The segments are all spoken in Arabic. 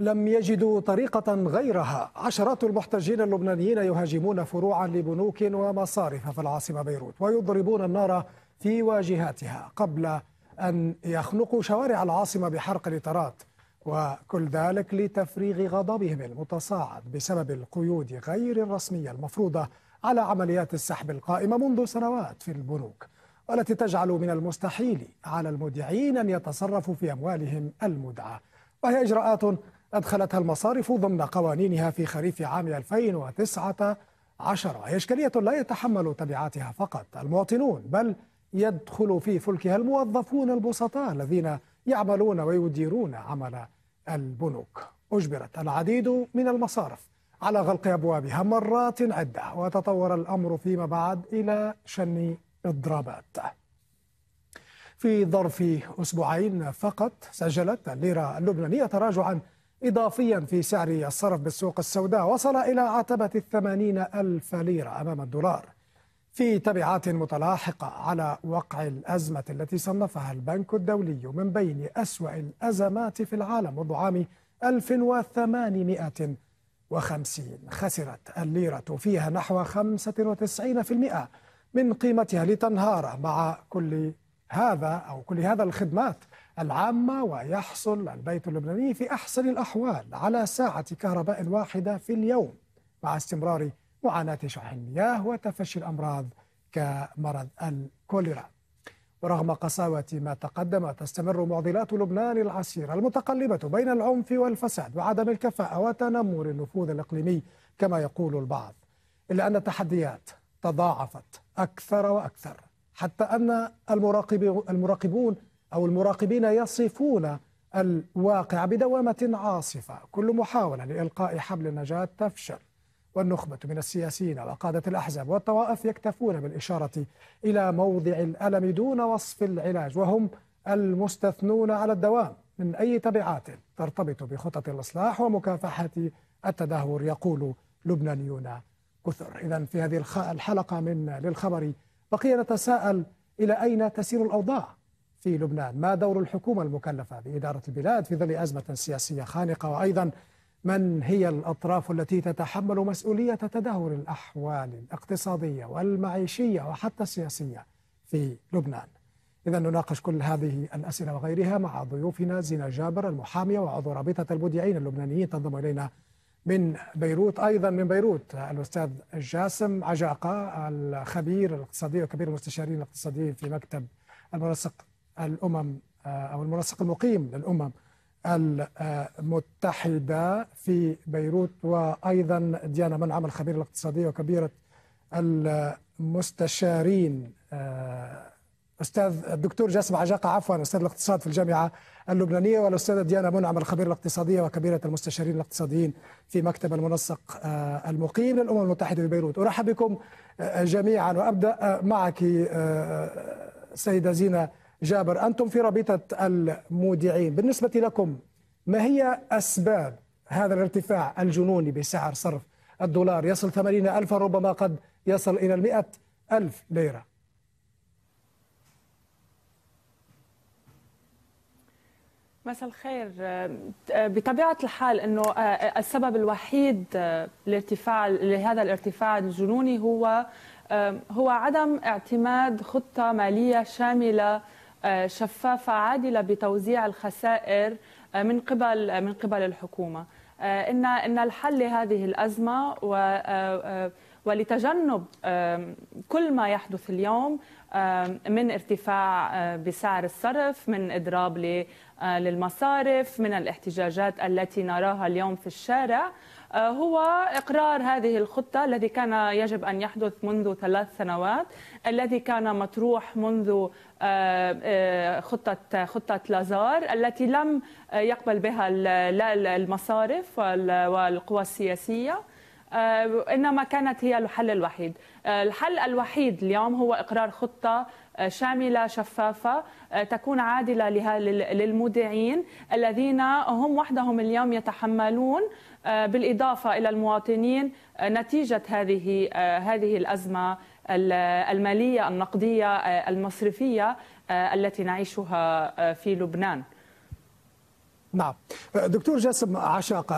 لم يجدوا طريقة غيرها. عشرات المحتجين اللبنانيين يهاجمون فروعا لبنوك ومصارف في العاصمة بيروت ويضربون النار في واجهاتها قبل أن يخنقوا شوارع العاصمة بحرق الإطارات وكل ذلك لتفريغ غضبهم المتصاعد بسبب القيود غير الرسمية المفروضة على عمليات السحب القائمة منذ سنوات في البنوك والتي تجعل من المستحيل على المودعين أن يتصرفوا في أموالهم المودعة وهي إجراءات أدخلتها المصارف ضمن قوانينها في خريف عام 2019 وهي إشكالية لا يتحمل تبعاتها فقط المواطنون بل يدخل في فلكها الموظفون البسطاء الذين يعملون ويديرون عمل البنوك. أجبرت العديد من المصارف على غلق أبوابها مرات عدة وتطور الأمر فيما بعد إلى شن إضرابات. في ظرف أسبوعين فقط سجلت الليرة اللبنانية تراجعا إضافيا في سعر الصرف بالسوق السوداء وصل إلى عتبة الثمانين ألف ليرة أمام الدولار. في تبعات متلاحقة على وقع الأزمة التي صنفها البنك الدولي من بين أسوأ الأزمات في العالم منذ عام 1850 خسرت الليرة فيها نحو 95% من قيمتها لتنهار مع كل هذا أو كل هذا الخدمات. العامة ويحصل البيت اللبناني في أحسن الأحوال على ساعة كهرباء واحدة في اليوم مع استمرار معاناة شح المياه وتفشي الأمراض كمرض الكوليرا. ورغم قساوة ما تقدم تستمر معضلات لبنان العسيرة المتقلبة بين العنف والفساد وعدم الكفاءة وتنمر النفوذ الإقليمي كما يقول البعض إلا أن التحديات تضاعفت أكثر وأكثر حتى أن المراقبون أو المراقبين يصفون الواقع بدوامة عاصفة. كل محاولة لإلقاء حبل النجاة تفشل. والنخبة من السياسيين وقادة الأحزاب والطوائف يكتفون بالإشارة إلى موضع الألم دون وصف العلاج وهم المستثنون على الدوام من أي تبعات ترتبط بخطط الإصلاح ومكافحة التدهور يقول لبنانيون كثر. إذا في هذه الحلقة من للخبر بقي نتساءل إلى أين تسير الأوضاع؟ في لبنان. ما دور الحكومة المكلفة بإدارة البلاد في ظل أزمة سياسية خانقة؟ وأيضا من هي الأطراف التي تتحمل مسؤولية تدهور الأحوال الاقتصادية والمعيشية وحتى السياسية في لبنان؟ إذا نناقش كل هذه الأسئلة وغيرها مع ضيوفنا زينة جابر المحامية وعضو رابطة المذيعين اللبنانيين تنضم إلينا من بيروت. أيضا من بيروت الأستاذ جاسم عجاقة الخبير الاقتصادي وكبير المستشارين الاقتصاديين في مكتب المنسق الأمم أو المنسق المقيم للأمم المتحدة في بيروت وأيضا ديانا منعم الخبير الاقتصادي وكبيرة المستشارين. أستاذ الدكتور جاسم عجاقة عفوا أستاذ الاقتصاد في الجامعة اللبنانية والأستاذة ديانا منعم الخبيرة الاقتصادية وكبيرة المستشارين الاقتصاديين في مكتب المنسق المقيم للأمم المتحدة في بيروت. أرحب بكم جميعا وأبدأ معك سيدة زينة جابر أنتم في رابطة المودعين. بالنسبة لكم ما هي أسباب هذا الارتفاع الجنوني بسعر صرف الدولار؟ يصل 80 ألفا ربما قد يصل إلى المئة ألف ليرة. مساء الخير. بطبيعة الحال أنه السبب الوحيد لارتفاع لهذا الارتفاع الجنوني هو هو عدم اعتماد خطة مالية شاملة شفافة عادلة بتوزيع الخسائر من قبل من قبل الحكومة. إن إن الحل لهذه الأزمة ولتجنب كل ما يحدث اليوم من ارتفاع بسعر الصرف من إضراب للمصارف من الاحتجاجات التي نراها اليوم في الشارع. هو إقرار هذه الخطة الذي كان يجب أن يحدث منذ ثلاث سنوات الذي كان مطروح منذ خطة خطة لازار التي لم يقبل بها المصارف والقوى السياسية. إنما كانت هي الحل الوحيد. الحل الوحيد اليوم هو إقرار خطة شاملة شفافة تكون عادلة للمودعين الذين هم وحدهم اليوم يتحملون بالإضافة إلى المواطنين نتيجة هذه هذه الأزمة المالية النقدية المصرفية التي نعيشها في لبنان. نعم. دكتور جاسم عشاقة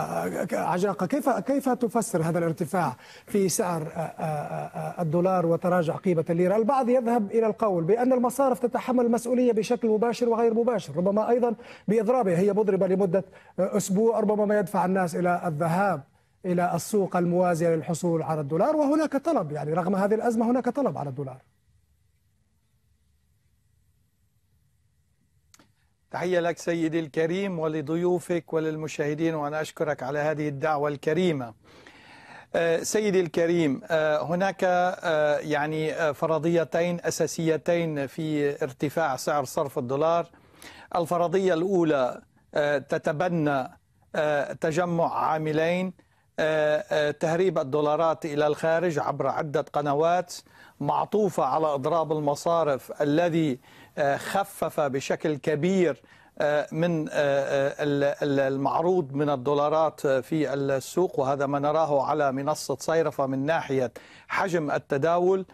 عجاقة كيف كيف تفسر هذا الارتفاع في سعر آه، آه، آه، الدولار وتراجع قيمة الليرة؟ البعض يذهب إلى القول بأن المصارف تتحمل المسؤولية بشكل مباشر وغير مباشر ربما أيضا بإضرابها. هي مضربة لمدة أسبوع ربما ما يدفع الناس إلى الذهاب إلى السوق الموازية للحصول على الدولار وهناك طلب يعني رغم هذه الأزمة هناك طلب على الدولار. تحية لك سيدي الكريم ولضيوفك وللمشاهدين وأنا أشكرك على هذه الدعوة الكريمة. آه، سيدي الكريم آه، هناك آه، يعني فرضيتين أساسيتين في ارتفاع سعر صرف الدولار. الفرضية الأولى تتبنى تجمع عاملين. تهريب الدولارات إلى الخارج عبر عدة قنوات معطوفة على إضراب المصارف الذي خفف بشكل كبير آه، من آه، المعروض من الدولارات في السوق وهذا ما نراه على منصة صيرفة من ناحية حجم التداول.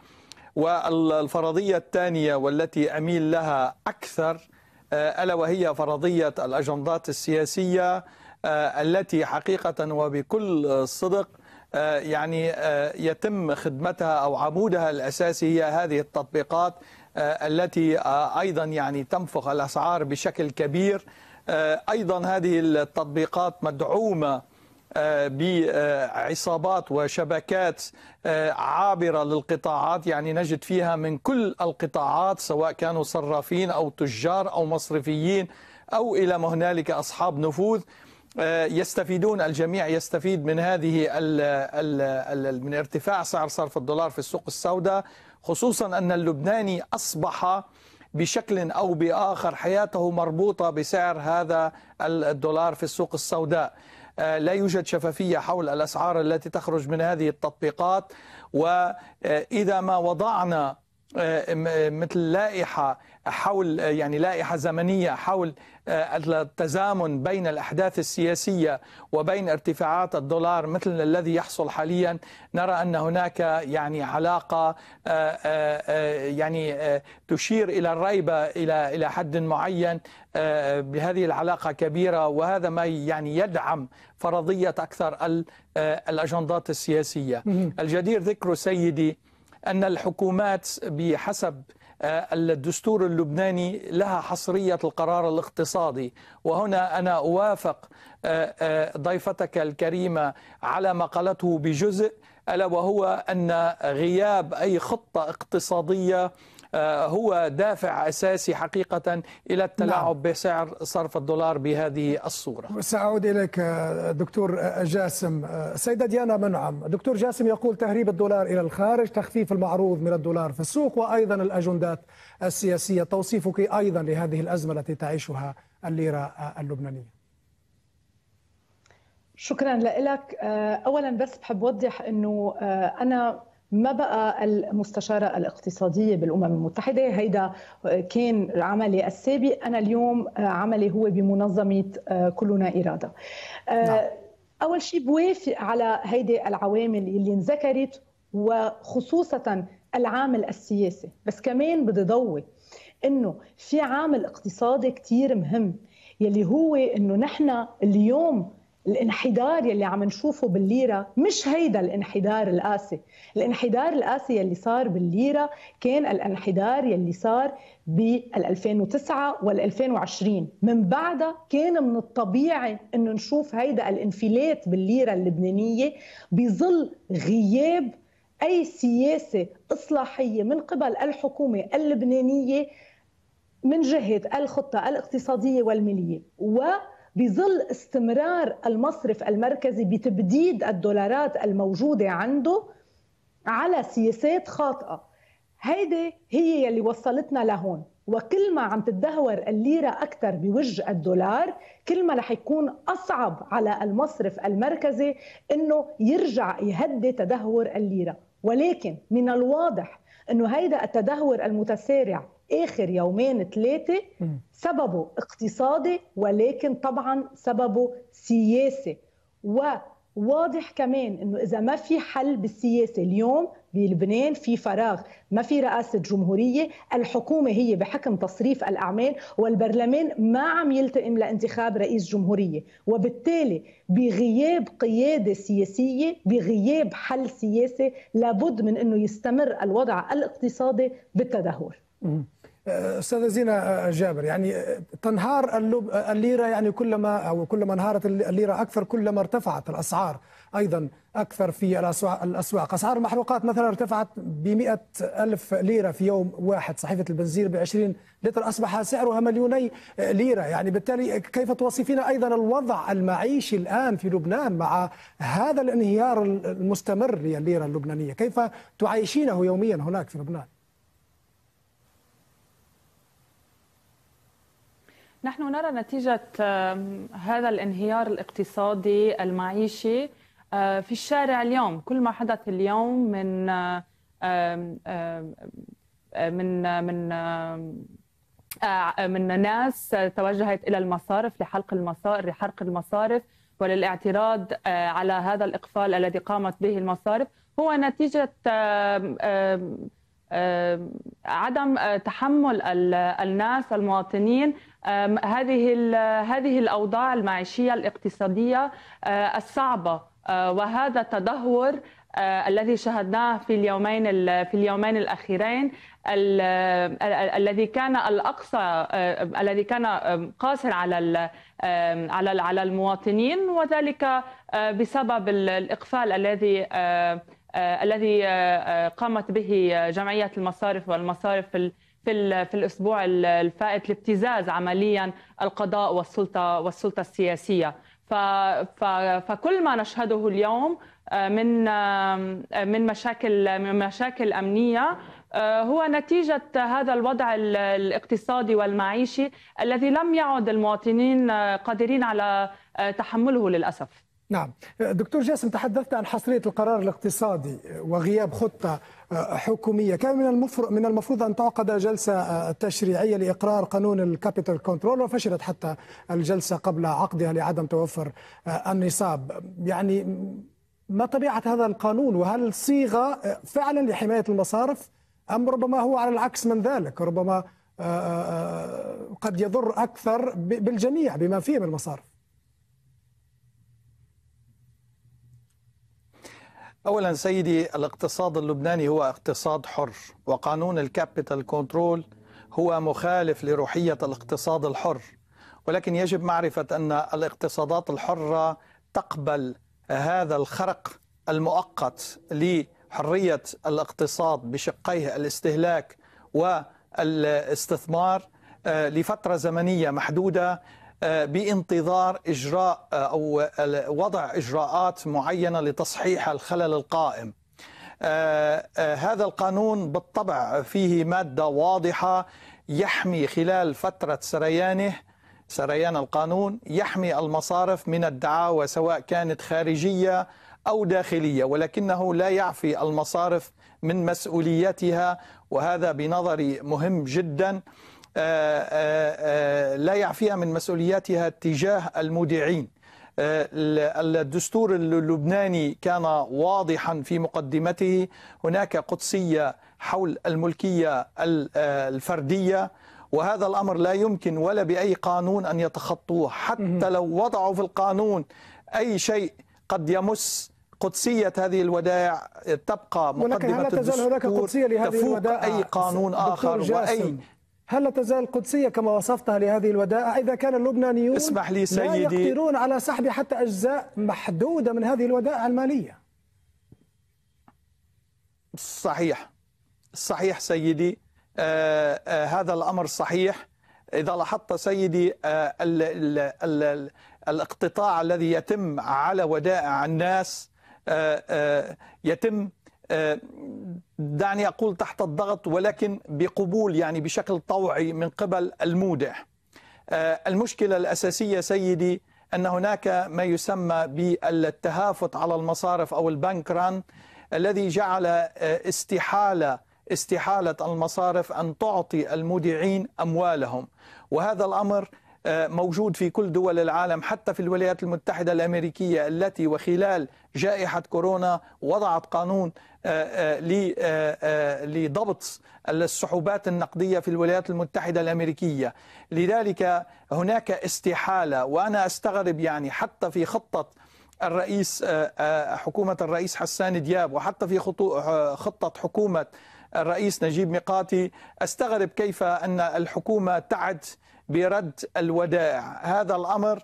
والفرضية الثانية والتي أميل لها أكثر آه، ألا وهي فرضية الأجندات السياسية التي حقيقة وبكل صدق يعني يتم خدمتها أو عمودها الأساسي هي هذه التطبيقات آه، التي آه، أيضا يعني تنفخ الأسعار بشكل كبير. آه، أيضا هذه التطبيقات مدعومة بعصابات وشبكات عابرة للقطاعات. يعني نجد فيها من كل القطاعات سواء كانوا صرافين أو تجار أو مصرفيين أو إلى ما هنالك أصحاب نفوذ. يستفيدون الجميع يستفيد من هذه ال ال من ارتفاع سعر صرف الدولار في السوق السوداء خصوصا أن اللبناني أصبح بشكل أو بآخر حياته مربوطة بسعر هذا الدولار في السوق السوداء. آه، لا يوجد شفافية حول الأسعار التي تخرج من هذه التطبيقات وإذا ما وضعنا آه، مثل لائحة حول يعني لائحة زمنية حول آه، التزامن بين الأحداث السياسية وبين ارتفاعات الدولار مثل الذي يحصل حاليا نرى أن هناك يعني علاقة آه، يعني تشير إلى الريبة إلى إلى حد معين بهذه العلاقة كبيرة وهذا ما يعني يدعم فرضية أكثر الأجندات السياسية. الجدير ذكر سيدي أن الحكومات بحسب آه، الدستور اللبناني لها حصرية القرار الاقتصادي. وهنا أنا أوافق آه، آه، ضيفتك الكريمة على ما قالته بجزء ألا وهو أن غياب أي خطة اقتصادية آه، هو دافع أساسي حقيقة إلى التلاعب نعم. بسعر صرف الدولار بهذه الصورة. سأعود إليك آه، دكتور آه، جاسم. سيدة ديانا منعم. دكتور جاسم يقول تهريب الدولار إلى الخارج تخفيف المعروض من الدولار في السوق وأيضا الأجندات السياسية توصيفك أيضا لهذه الأزمة التي تعيشها الليرة اللبنانية. شكرا لك. اولا بس بحب أوضح إنه أنا ما بقى المستشارة الاقتصادية بالأمم المتحدة؟ هيدا كان عملي السابق. أنا اليوم عملي هو بمنظمة كلنا إرادة. نعم. أول شيء بوافق على هيدي العوامل اللي انذكرت وخصوصا العامل السياسي. بس كمان بدي ضوي إنه في عامل اقتصادي كثير مهم يلي هو إنه نحن اليوم الانحدار يلي عم نشوفه بالليرة مش هيدا الانحدار القاسي. الانحدار القاسي يلي صار بالليرة كان الانحدار يلي صار بال 2009 وال 2020 من بعدها كان من الطبيعي إنه نشوف هيدا الانفلات بالليرة اللبنانية بظل غياب أي سياسة إصلاحية من قبل الحكومة اللبنانية من جهة الخطة الاقتصادية والمالية. و بظل استمرار المصرف المركزي بتبديد الدولارات الموجودة عنده على سياسات خاطئة. هيدي هي يلي وصلتنا لهون. وكل ما عم تدهور الليرة أكثر بوجه الدولار كل ما رح يكون أصعب على المصرف المركزي أنه يرجع يهدي تدهور الليرة. ولكن من الواضح أنه هيدا التدهور المتسارع آخر يومين ثلاثة سببه اقتصادي ولكن طبعا سببه سياسي. و واضح كمان إنه إذا ما في حل بالسياسة اليوم بلبنان في فراغ. ما في رئاسة جمهورية الحكومة هي بحكم تصريف الأعمال والبرلمان ما عم يلتئم لانتخاب رئيس جمهورية. وبالتالي بغياب قيادة سياسية بغياب حل سياسي لابد من أنه يستمر الوضع الاقتصادي بالتدهور. أستاذة زينة جابر يعني تنهار الليرة يعني كلما أو كلما انهارت الليرة أكثر كلما ارتفعت الأسعار. أيضا أكثر في الأسواق أسعار المحروقات مثلا ارتفعت ب ألف ليرة في يوم واحد. صحيفة البنزين ب 20 لتر أصبح سعرها مليوني ليرة. يعني بالتالي كيف توصفين أيضا الوضع المعيشي الآن في لبنان مع هذا الانهيار المستمر للليره اللبنانية؟ كيف تعيشينه يوميا هناك في لبنان؟ نحن نرى نتيجة هذا الانهيار الاقتصادي المعيشي آه، في الشارع اليوم. كل ما حدث اليوم من من من من ناس توجهت إلى المصارف لحلق المصارف لحرق المصارف وللاعتراض آه، على هذا الإقفال الذي قامت به المصارف. هو نتيجة عدم آه، تحمل الناس المواطنين. هذه هذه الأوضاع المعيشية الاقتصادية آه، الصعبة. آه، وهذا التدهور الذي شاهدناه في اليومين في اليومين الأخيرين. الذي كان الأقصى الذي كان قاسر على على على المواطنين وذلك بسبب الإقفال الذي الذي آه، آه، قامت به جمعية المصارف والمصارف في في في الأسبوع الفائت لابتزاز عمليا القضاء والسلطة والسلطة السياسية. فكل ما نشهده اليوم من من مشاكل من مشاكل أمنية هو نتيجة هذا الوضع الاقتصادي والمعيشي الذي لم يعد المواطنين قادرين على تحمله للأسف. نعم. دكتور جاسم تحدثت عن حصرية القرار الاقتصادي وغياب خطة حكومية. كان من المفروض من المفروض أن تعقد جلسة تشريعية لإقرار قانون ال capital control وفشلت حتى الجلسة قبل عقدها لعدم توفر النصاب. يعني ما طبيعة هذا القانون؟ وهل صيغ فعلا لحماية المصارف؟ أم ربما هو على العكس من ذلك؟ ربما قد يضر أكثر بالجميع بما فيه من المصارف. اولا سيدي الاقتصاد اللبناني هو اقتصاد حر وقانون ال capital control هو مخالف لروحية الاقتصاد الحر. ولكن يجب معرفة أن الاقتصادات الحرة تقبل هذا الخرق المؤقت لحرية الاقتصاد بشقيه الاستهلاك والاستثمار آه، لفترة زمنية محدودة آه، بانتظار إجراء آه، أو وضع إجراءات معينة لتصحيح الخلل القائم. آه، هذا القانون بالطبع فيه مادة واضحة يحمي خلال فترة سريانه سريان القانون يحمي المصارف من الدعاوى سواء كانت خارجية أو داخلية ولكنه لا يعفي المصارف من مسؤوليتها وهذا بنظري مهم جدا آه، آه، آه، لا يعفيها من مسؤولياتها تجاه المودعين. الدستور اللبناني كان واضحا في مقدمته. هناك قدسية حول الملكية الفردية وهذا الأمر لا يمكن ولا بأي قانون أن يتخطوه. حتى لو وضعوا في القانون أي شيء قد يمس قدسية هذه الودائع تبقى مقدمة ولكن هل تزال هناك قدسية لهذه الودائع؟ أي قانون آخر وأي هل لا تزال قدسية كما وصفتها لهذه الودائع إذا كان اللبنانيون اسمح لي سيدي. لا يقدرون على سحب حتى أجزاء محدودة من هذه الودائع المالية. صحيح. صحيح سيدي. آه آه هذا الأمر صحيح. إذا لاحظت سيدي آه ال ال ال الاقتطاع الذي يتم على ودائع الناس آه آه يتم دعني أقول تحت الضغط ولكن بقبول يعني بشكل طوعي من قبل المودع. آه، المشكلة الأساسية سيدي أن هناك ما يسمى بالتهافت على المصارف أو البنك ران الذي جعل آه، استحالة استحالة المصارف أن تعطي المودعين أموالهم. وهذا الأمر موجود في كل دول العالم حتى في الولايات المتحدة الأمريكية التي وخلال جائحة كورونا وضعت قانون لضبط السحوبات النقدية في الولايات المتحدة الأمريكية. لذلك هناك استحالة وأنا أستغرب يعني حتى في خطة الرئيس حكومة الرئيس حسان دياب وحتى في خطة حكومة الرئيس نجيب ميقاتي أستغرب كيف أن الحكومة تعد برد الودائع. هذا الأمر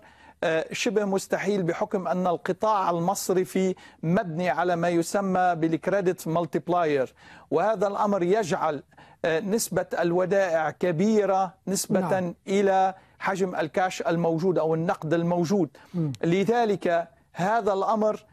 شبه مستحيل بحكم أن القطاع المصرفي مبني على ما يسمى بال credit multiplier وهذا الأمر يجعل نسبة الودائع كبيرة نسبة نعم. إلى حجم الكاش الموجود أو النقد الموجود م. لذلك هذا الأمر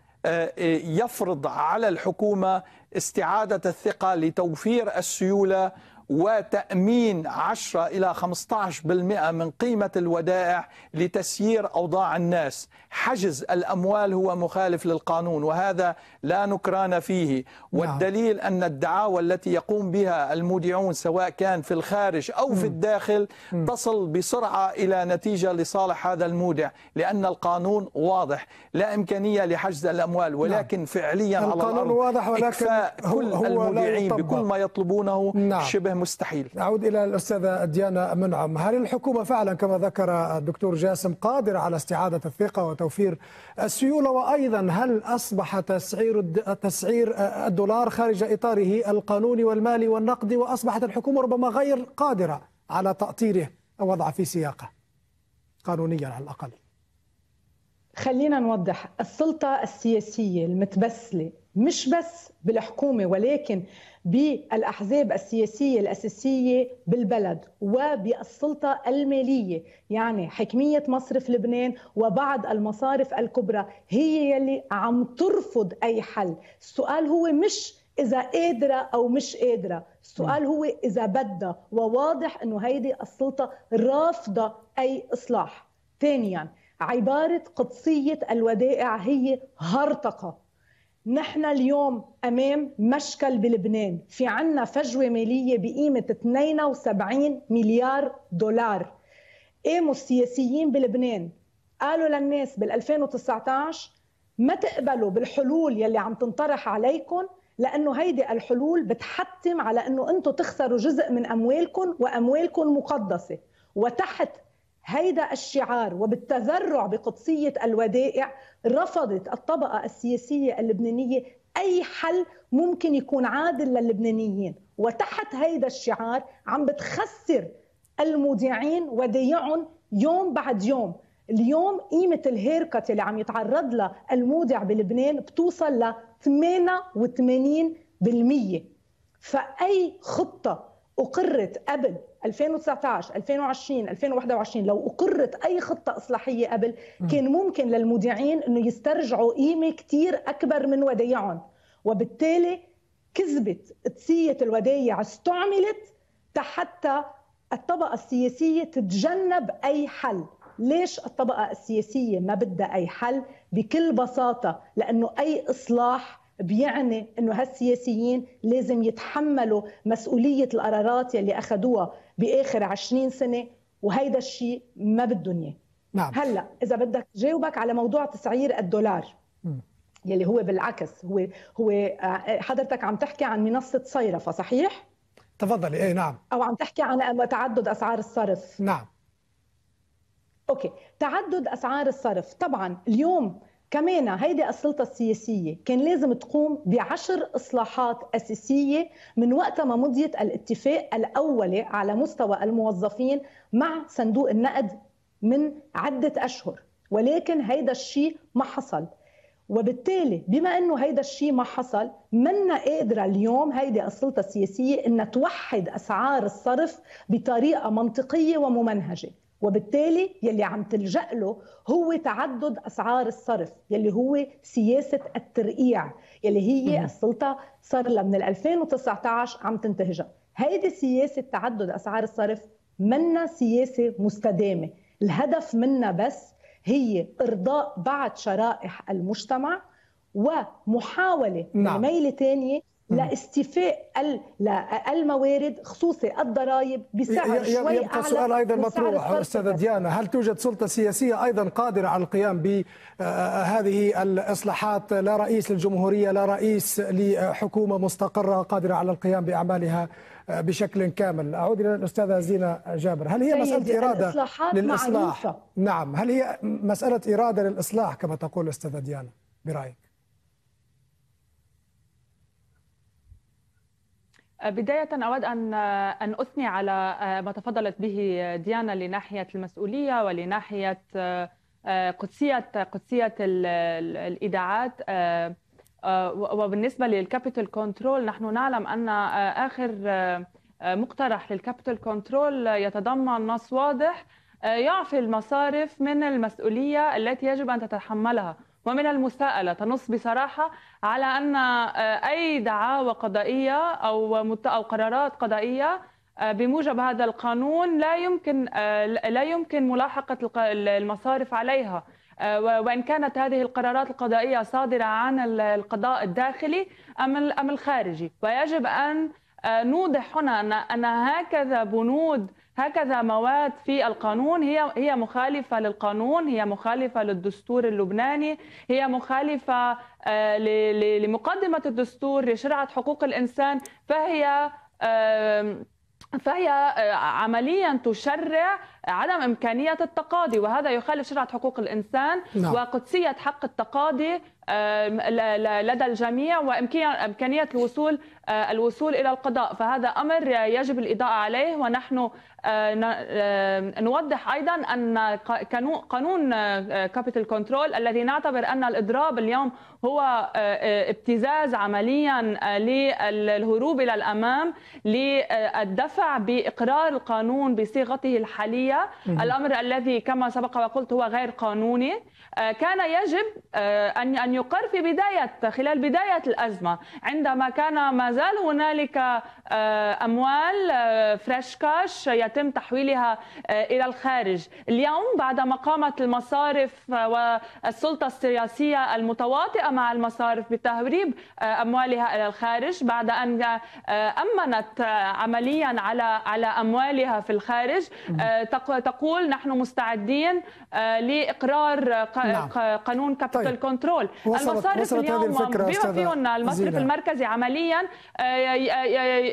يفرض على الحكومة استعادة الثقة لتوفير السيولة وتأمين 10 إلى 15% من قيمة الودائع لتسيير أوضاع الناس. حجز الأموال هو مخالف للقانون وهذا لا نكران فيه. والدليل أن الدعاوى التي يقوم بها المودعون سواء كان في الخارج أو في الداخل تصل بسرعة إلى نتيجة لصالح هذا المودع لأن القانون واضح لا إمكانية لحجز الأموال. ولكن فعليا على القانون واضح ولكن كل المودعين بكل ما يطلبونه نعم. شبه مستحيل. أعود إلى الأستاذة ديانا منعم. هل الحكومة فعلا كما ذكر الدكتور جاسم قادرة على استعادة الثقة وتوفير السيولة؟ وأيضا هل أصبح تسعير تسعير الدولار خارج إطاره القانوني والمالي والنقدي وأصبحت الحكومة ربما غير قادرة على تأطيره. أو وضعه في سياقه قانونيا على الأقل. خلينا نوضح السلطة السياسية المتبسلة مش بس بالحكومة ولكن بالأحزاب السياسية الأساسية بالبلد وبالسلطة المالية. يعني حكمية مصرف لبنان وبعض المصارف الكبرى هي يلي عم ترفض أي حل. السؤال هو مش إذا قادرة أو مش قادرة. السؤال هو إذا بدها. وواضح إنه هيدي السلطة رافضة أي إصلاح. ثانيا عبارة قدسية الودائع هي هرطقة. نحن اليوم أمام مشكل بلبنان. في عنا فجوة مالية بقيمة 72 مليار دولار. قاموا السياسيين بلبنان. قالوا للناس بال 2019 ما تقبلوا بالحلول يلي عم تنطرح عليكم لأنه هيدي الحلول بتحتم على أنه أنتم تخسروا جزء من اموالكم واموالكم مقدسة. وتحت هيدا الشعار وبالتذرع بقدسية الودائع رفضت الطبقة السياسية اللبنانية أي حل ممكن يكون عادل للبنانيين. وتحت هيدا الشعار عم بتخسر المودعين وديعهم يوم بعد يوم. اليوم قيمة الهيركت اللي عم يتعرض لها المودع بلبنان بتوصل ل 88% فأي خطة أقرت قبل 2019 2020 2021 لو أقرت أي خطة إصلاحية قبل كان ممكن للمودعين إنه يسترجعوا قيمة كثير أكبر من ودايعهم وبالتالي كذبت قدسية الودايع استعملت حتى الطبقة السياسية تتجنب أي حل. ليش الطبقة السياسية ما بدها أي حل؟ بكل بساطة لأنه أي إصلاح بيعني إنه هالسياسيين لازم يتحملوا مسؤولية القرارات يلي اخذوها بآخر 20 سنة وهيدا الشيء ما بدهم اياه نعم. هلأ إذا بدك جاوبك على موضوع تسعير الدولار م. يلي هو بالعكس هو هو حضرتك عم تحكي عن منصة صيرفة صحيح؟ تفضلي. إيه نعم. أو عم تحكي عن تعدد أسعار الصرف. نعم. أوكي. تعدد أسعار الصرف. طبعا اليوم كمان هيدي السلطة السياسية كان لازم تقوم بعشر إصلاحات أساسية من وقت ما مضيت الاتفاق الأولي على مستوى الموظفين مع صندوق النقد من عدة أشهر. ولكن هيدا الشيء ما حصل. وبالتالي بما إنه هيدا الشيء ما حصل منا قادرة اليوم هيدي السلطة السياسية إنها توحد أسعار الصرف بطريقة منطقية وممنهجة. وبالتالي يلي عم تلجأ له هو تعدد أسعار الصرف يلي هو سياسة الترقيع يلي هي السلطة صار لها من 2019 عم تنتهجها. هيدي سياسة تعدد أسعار الصرف منا سياسة مستدامة. الهدف منا بس هي إرضاء بعض شرائح المجتمع ومحاولة نعم. ميلة ثانية لاستيفاء الموارد خصوصي الضرائب بسعر شوي يبقى أعلى سؤال أيضا مطروح أستاذة ديانا هل توجد سلطة سياسية أيضا قادرة على القيام بهذه الإصلاحات؟ لا رئيس للجمهورية لا رئيس لحكومة مستقرة قادرة على القيام بأعمالها بشكل كامل. أعود إلى الأستاذة زينة جابر. هل هي مسألة إرادة للإصلاح؟ معروفة. نعم. هل هي مسألة إرادة للإصلاح كما تقول الأستاذة ديانا؟ برأيك. بداية أود أن أن أثني على ما تفضلت به ديانا لناحية المسؤولية ولناحية قدسية قدسية الإيداعات وبالنسبة لل capital control نحن نعلم أن آخر مقترح لل capital control يتضمن نص واضح يعفي المصارف من المسؤولية التي يجب أن تتحملها. ومن المساءلة تنص بصراحة على أن أي دعاوى قضائية أو أو قرارات قضائية بموجب هذا القانون لا يمكن لا يمكن ملاحقة المصارف عليها. وإن كانت هذه القرارات القضائية صادرة عن القضاء الداخلي أم أم الخارجي. ويجب أن نوضح هنا أن هكذا بنود هكذا مواد في القانون هي هي مخالفة للقانون هي مخالفة للدستور اللبناني هي مخالفة لمقدمة الدستور لشرعة حقوق الإنسان فهي فهي عمليا تشرع عدم إمكانية التقاضي وهذا يخالف شرعة حقوق الإنسان نعم. وقدسية حق التقاضي لدى الجميع وإمكانية الوصول الوصول إلى القضاء. فهذا أمر يجب الإضاءة عليه ونحن نوضح أيضا أن قانون capital control الذي نعتبر أن الإضراب اليوم هو ابتزاز عمليا للهروب إلى الأمام للدفع بإقرار القانون بصيغته الحالية. الأمر الذي كما سبق وقلت هو غير قانوني. كان يجب أن أن يقر في بداية خلال بداية الأزمة عندما كان ما زال هنالك أموال فريش كاش يتم تحويلها إلى الخارج اليوم بعدما قامت المصارف والسلطة السياسية المتواطئة مع المصارف بتهريب أموالها إلى الخارج بعد أن أمنت عمليا على على أموالها في الخارج تقول نحن مستعدين لإقرار نعم. قانون capital طيب. control المصارف اليوم بما المصرف المركزي عمليا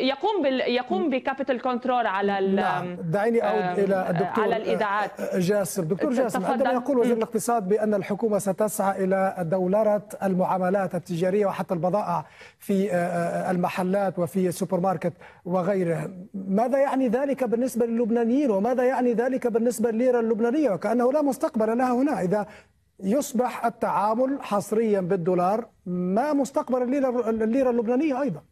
يقوم بال يقوم ب capital control على نعم. دعيني أعود إلى الدكتور على الايداعات جاسر دكتور جاسر عندما يقول وزير الاقتصاد بأن الحكومة ستسعى إلى دولرة المعاملات التجارية وحتى البضائع في المحلات وفي السوبر ماركت وغيره ماذا يعني ذلك بالنسبة للبنانيين؟ وماذا يعني ذلك بالنسبة لليرة اللبنانية؟ وكأنه لا مستقبل لها هنا إذا يصبح التعامل حصريا بالدولار ما مستقبل الليرة, الليرة اللبنانية أيضا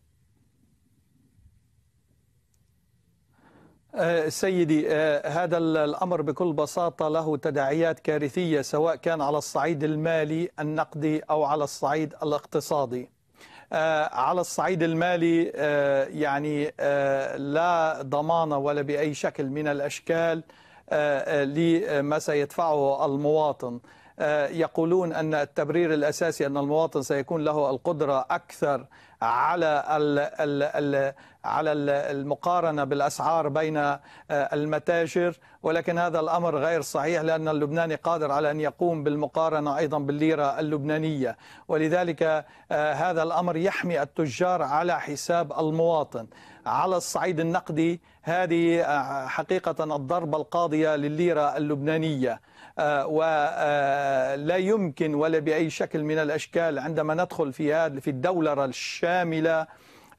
سيدي هذا الأمر بكل بساطة له تداعيات كارثية سواء كان على الصعيد المالي النقدي أو على الصعيد الاقتصادي. على الصعيد المالي يعني لا ضمان ولا بأي شكل من الأشكال لما سيدفعه المواطن. يقولون أن التبرير الأساسي أن المواطن سيكون له القدرة أكثر على على المقارنة بالأسعار بين المتاجر ولكن هذا الأمر غير صحيح لأن اللبناني قادر على أن يقوم بالمقارنة أيضا بالليرة اللبنانية. ولذلك هذا الأمر يحمي التجار على حساب المواطن. على الصعيد النقدي هذه حقيقة الضربة القاضية لليره اللبنانية. ولا يمكن ولا بأي شكل من الأشكال عندما ندخل في في الدولره الشاملة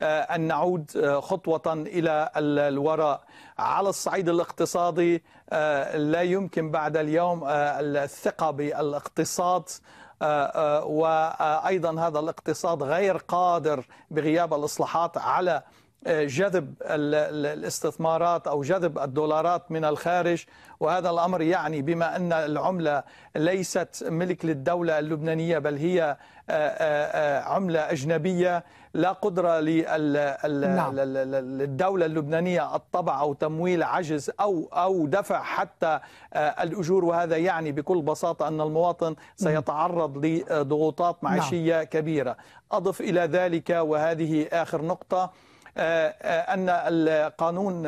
أن نعود خطوة إلى الوراء على الصعيد الاقتصادي لا يمكن بعد اليوم الثقة بالاقتصاد وأيضا هذا الاقتصاد غير قادر بغياب الإصلاحات على جذب الاستثمارات أو جذب الدولارات من الخارج وهذا الأمر يعني بما أن العملة ليست ملك للدولة اللبنانية بل هي عملة أجنبية لا قدرة للدولة اللبنانية الطبع أو تمويل عجز أو أو دفع حتى الأجور. وهذا يعني بكل بساطة أن المواطن سيتعرض لضغوطات معيشية كبيرة. أضف إلى ذلك وهذه آخر نقطة أن القانون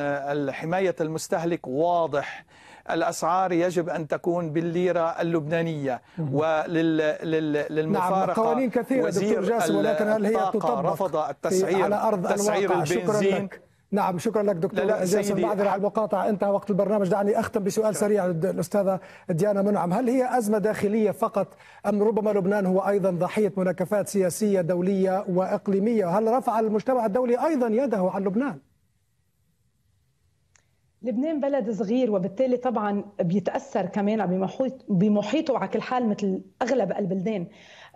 حماية المستهلك واضح. الأسعار يجب أن تكون بالليرة اللبنانية وللمفارقة نعم قوانين كثيرة دكتور جاسم ولكن هل هي تطبق رفض التسعير على أرض تسعير البنزين لك. نعم شكرا لك دكتور لا لا جاسم سيدي. بعد على المقاطعة انتهى وقت البرنامج. دعني أختم بسؤال سريع الأستاذة ديانا منعم. هل هي أزمة داخلية فقط أم ربما لبنان هو أيضا ضحية مناكفات سياسية دولية وإقليمية؟ هل رفع المجتمع الدولي أيضا يده عن لبنان؟ لبنان بلد صغير وبالتالي طبعا بيتأثر كمان بمحيط بمحيطه على كل حال مثل أغلب البلدان.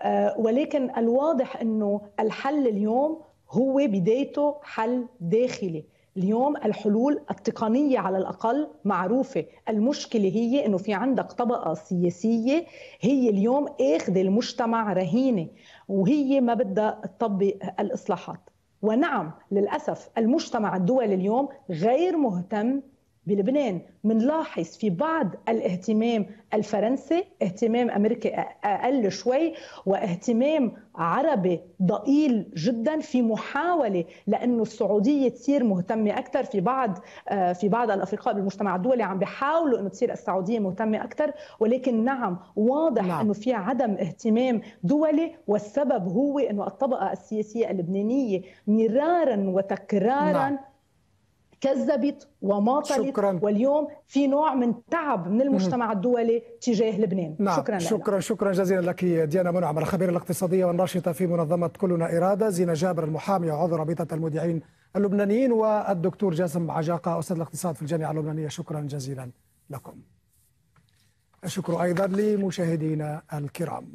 آه، ولكن الواضح إنه الحل اليوم هو بدايته حل داخلي. اليوم الحلول التقنية على الأقل معروفة. المشكلة هي أنه في عندك طبقة سياسية هي اليوم اخذ المجتمع رهينة وهي ما بدها تطبق الإصلاحات. ونعم للأسف المجتمع الدولي اليوم غير مهتم بلبنان منلاحظ في بعض الاهتمام الفرنسي اهتمام أمريكي أقل شوي واهتمام عربي ضئيل جدا في محاولة لأنه السعودية تصير مهتمة أكثر في بعض في بعض الافرقاء بالمجتمع الدولي عم بيحاولوا إنه تصير السعودية مهتمة أكثر ولكن نعم واضح نعم. إنه في عدم اهتمام دولي والسبب هو إنه الطبقة السياسية اللبنانية مرارا وتكرارا نعم. كذبت وماطلت شكرا. واليوم في نوع من تعب من المجتمع الدولي تجاه لبنان. نعم. شكرا شكرا شكرا جزيلا لك ديانا. منعم الخبيره الاقتصاديه والناشطة في منظمة كلنا إرادة زينة جابر المحاميه وعضو رابطة المذيعين اللبنانيين والدكتور جاسم عجاقة أستاذ الاقتصاد في الجامعة اللبنانية. شكرا جزيلا لكم. الشكر أيضا لمشاهدينا الكرام.